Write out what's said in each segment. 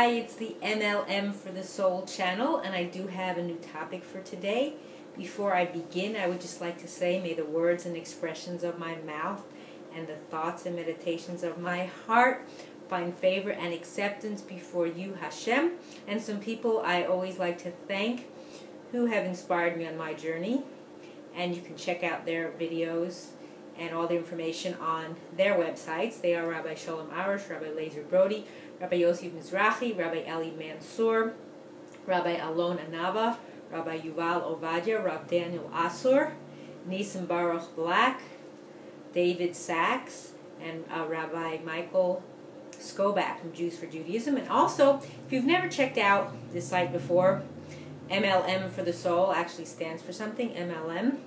Hi, it's the MLM for the Soul channel, and I do have a new topic for today. Before I begin, I would just like to say, may the words and expressions of my mouth and the thoughts and meditations of my heart find favor and acceptance before you, Hashem, and some people I always like to thank who have inspired me on my journey. And you can check out their videos and all the information on their websites. They are Rabbi Shalom Arush, Rabbi Lazer Brody, Rabbi Yosef Mizrachi, Rabbi Eli Mansour, Rabbi Alon Anava, Rabbi Yuval Ovadia, Rabbi Daniel Asur, Nissim Baruch Black, David Sachs, and uh, Rabbi Michael Skobac from Jews for Judaism. And also, if you've never checked out this site before, MLM for the Soul actually stands for something, MLM.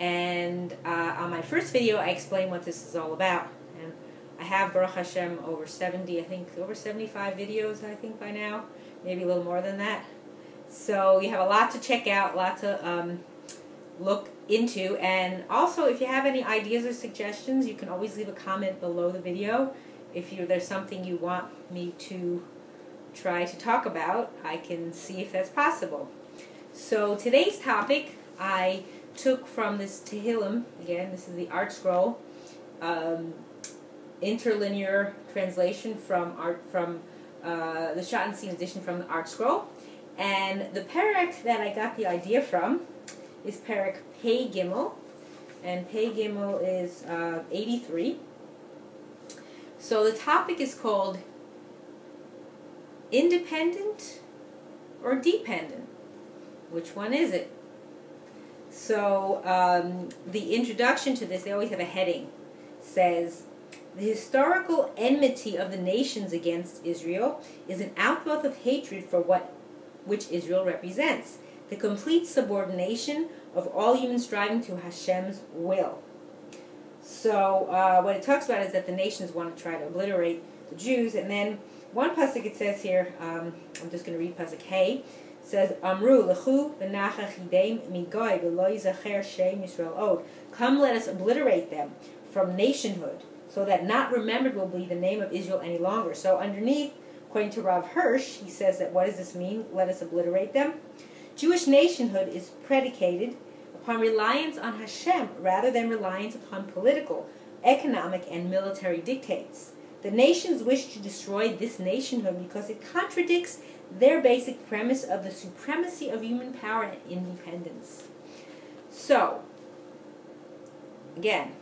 And uh, on my first video, I explained what this is all about. I have, Baruch Hashem, over 70, I think, over 75 videos, I think, by now. Maybe a little more than that. So you have a lot to check out, a lot to um, look into. And also, if you have any ideas or suggestions, you can always leave a comment below the video. If you, there's something you want me to try to talk about, I can see if that's possible. So today's topic, I took from this Tehillim, again, this is the ArtScroll, um, interlinear translation from art from uh, the Schottenstein edition from the Art Scroll. And the parak that I got the idea from is parak Pei Gimel, and Pei Gimel is uh, 83. So the topic is called independent or dependent. Which one is it? So um, the introduction to this, they always have a heading, says, the historical enmity of the nations against Israel is an outgrowth of hatred for what which Israel represents, the complete subordination of all human striving to Hashem's will. So uh, what it talks about is that the nations want to try to obliterate the Jews, and then one pasuk it says here, um, I'm just going to read pasuk Hey, says Amru lechu migoy shem Yisrael. Come, let us obliterate them from nationhood, so that not remembered will be the name of Israel any longer. So underneath, according to Rav Hirsch, he says that what does this mean? Let us obliterate them. Jewish nationhood is predicated upon reliance on Hashem rather than reliance upon political, economic, and military dictates. The nations wish to destroy this nationhood because it contradicts their basic premise of the supremacy of human power and independence. So, again,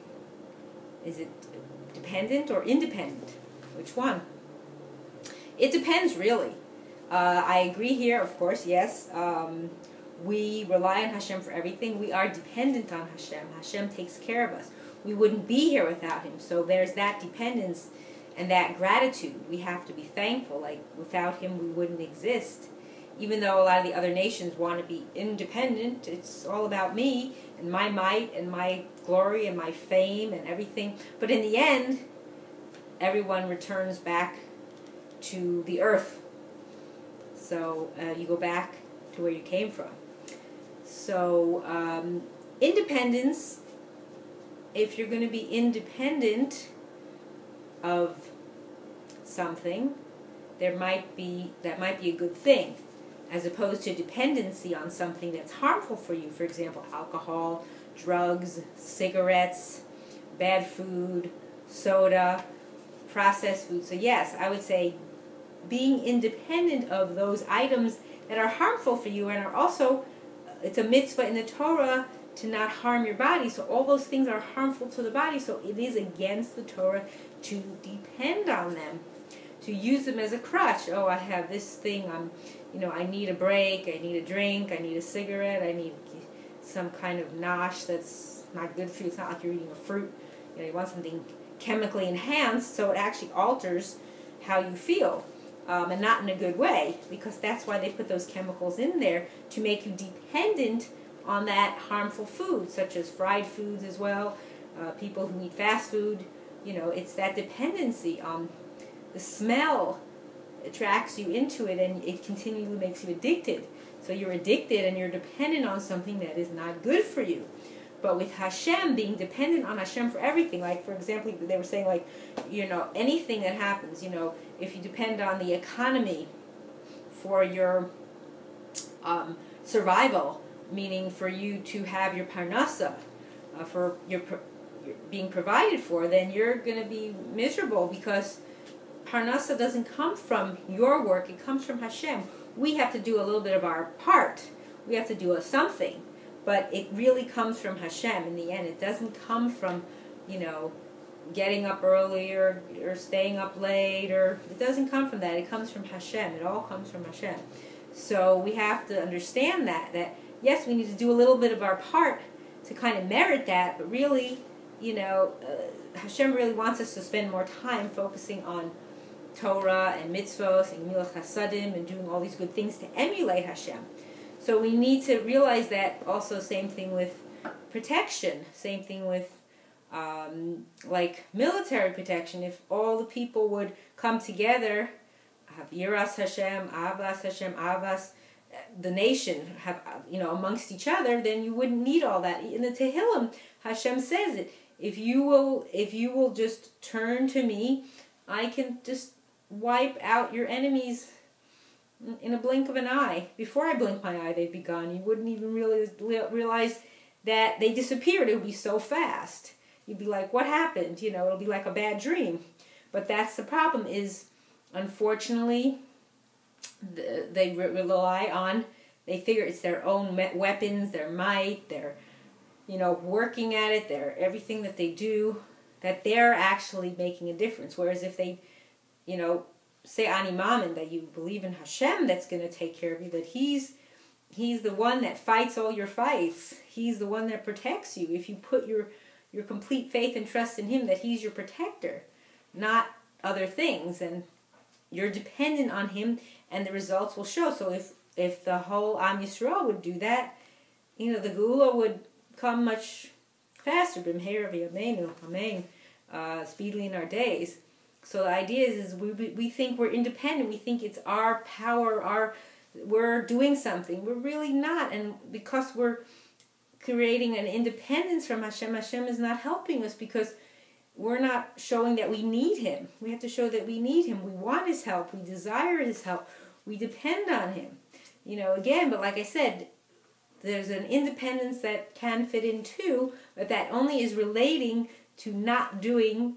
is it dependent or independent? Which one? It depends, really. Uh, I agree here, of course, yes. Um, we rely on Hashem for everything. We are dependent on Hashem. Hashem takes care of us. We wouldn't be here without Him. So there's that dependence and that gratitude. We have to be thankful. Like, without him, we wouldn't exist. Even though a lot of the other nations want to be independent, it's all about me and my might and my glory and my fame and everything. But in the end, everyone returns back to the earth. So uh, you go back to where you came from. So um, independence, if you're going to be independent, of something, there might be that might be a good thing, as opposed to dependency on something that's harmful for you. For example, alcohol, drugs, cigarettes, bad food, soda, processed food. So yes, I would say being independent of those items that are harmful for you and are also it's a mitzvah in the Torah to not harm your body. So all those things are harmful to the body. So it is against the Torah to depend on them, to use them as a crutch. Oh, I have this thing. I'm, you know, I need a break. I need a drink. I need a cigarette. I need some kind of nosh that's not good for you. It's not like you're eating a fruit. You know, you want something chemically enhanced so it actually alters how you feel. Um, and not in a good way, because that's why they put those chemicals in there to make you dependent on that harmful food, such as fried foods as well. Uh, people who eat fast food, you know, it's that dependency on the smell attracts you into it and it continually makes you addicted. So you're addicted and you're dependent on something that is not good for you. But with Hashem, being dependent on Hashem for everything, like for example, they were saying like, you know, anything that happens, you know, if you depend on the economy for your um, survival, meaning for you to have your parnasa, uh, for your, your being provided for, then you're going to be miserable because parnasa doesn't come from your work; it comes from Hashem. We have to do a little bit of our part. We have to do a something, but it really comes from Hashem in the end. It doesn't come from, you know, getting up early or, or staying up late or it doesn't come from that. It comes from Hashem. It all comes from Hashem. So we have to understand that that yes, we need to do a little bit of our part to kind of merit that, but really, you know, uh, Hashem really wants us to spend more time focusing on Torah and mitzvos and gemilus chassadim and doing all these good things to emulate Hashem. So we need to realize that also same thing with protection, same thing with um, like military protection. If all the people would come together, have Yiras Hashem, Avas Hashem, Avas, the nation have you know amongst each other, then you wouldn't need all that. In the Tehillim, Hashem says it. If you will, if you will just turn to me, I can just wipe out your enemies in a blink of an eye. Before I blink my eye, they'd be gone. You wouldn't even really realize that they disappeared. It would be so fast. You'd be like, "What happened?" You know, it'll be like a bad dream. But that's the problem. Is unfortunately, they rely on. They figure it's their own weapons, their might, their, you know, working at it, their everything that they do, that they're actually making a difference. Whereas if they, you know, say animamin that you believe in Hashem, that's going to take care of you. That He's He's the one that fights all your fights. He's the one that protects you. If you put your your complete faith and trust in Him, that He's your protector, not other things, and you're dependent on Him, and the results will show. So if if the whole Am Yisrael would do that, you know, the Geula would come much faster. Amen. Uh, speedily in our days. So the idea is, is we, we think we're independent. We think it's our power, our we're doing something. We're really not. And because we're creating an independence from Hashem, Hashem is not helping us because we're not showing that we need Him. We have to show that we need Him. We want His help. We desire His help. We depend on Him. You know, again, but like I said, there's an independence that can fit in too, but that only is relating to not doing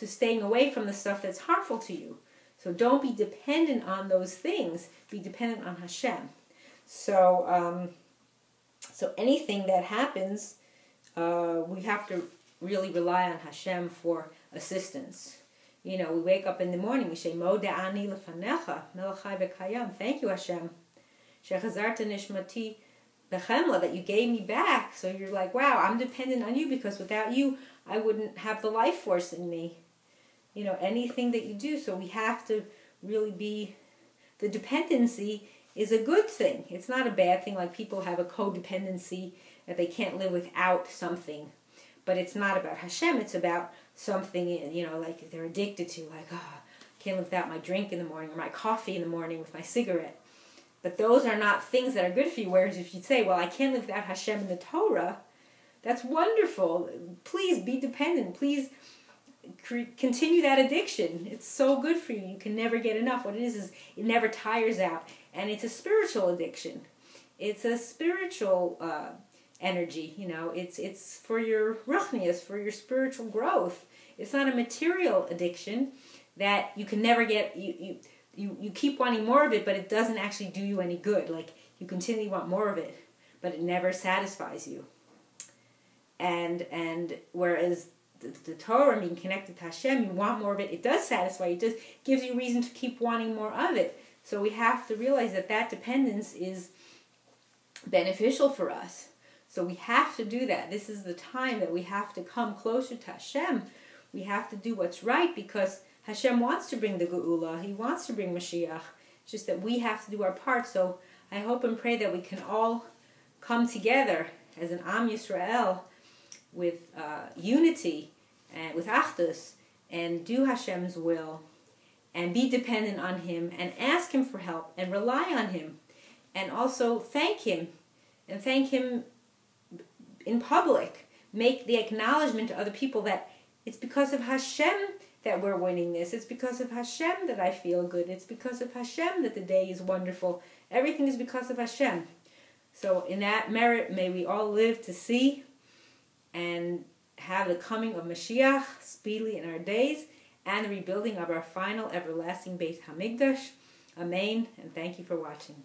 to staying away from the stuff that's harmful to you. So don't be dependent on those things. Be dependent on Hashem. So, um, so anything that happens, uh, we have to really rely on Hashem for assistance. You know, we wake up in the morning, we say, Modeh ani lefanecha, melech chai v'kayam. Thank you, Hashem. Shechazarta nishmati bechemla, that you gave me back. So you're like, wow, I'm dependent on you because without you, I wouldn't have the life force in me you know anything that you do. So we have to really be the dependency is a good thing. It's not a bad thing. Like people have a codependency that they can't live without something. But it's not about hashem. It's about something you know like they're addicted to like oh I can't live without my drink in the morning or my coffee in the morning with my cigarette. But those are not things that are good for you. Whereas if you say well i can't live without hashem and the torah that's wonderful. Please be dependent. Please continue that addiction. It's so good for you. You can never get enough. What it is is it never tires out, and it's a spiritual addiction. It's a spiritual uh, energy. You know, it's it's for your ruchnius, for your spiritual growth. It's not a material addiction that you can never get. You you you you keep wanting more of it, but it doesn't actually do you any good. Like you continually want more of it, but it never satisfies you. And and whereas the, the Torah, being connected to Hashem, you want more of it. It does satisfy. It just gives you reason to keep wanting more of it. So we have to realize that that dependence is beneficial for us. So we have to do that. This is the time that we have to come closer to Hashem. We have to do what's right because Hashem wants to bring the Geula. He wants to bring Mashiach. It's just that we have to do our part. So I hope and pray that we can all come together as an Am Yisrael with uh, unity and with achdus and do Hashem's will and be dependent on Him and ask Him for help and rely on Him and also thank Him and thank Him in public. Make the acknowledgement to other people that it's because of Hashem that we're winning this. It's because of Hashem that I feel good. It's because of Hashem that the day is wonderful. Everything is because of Hashem. So, in that merit, may we all live to see and have the coming of Mashiach speedily in our days and the rebuilding of our final everlasting Beit Hamikdash. Amen. And thank you for watching.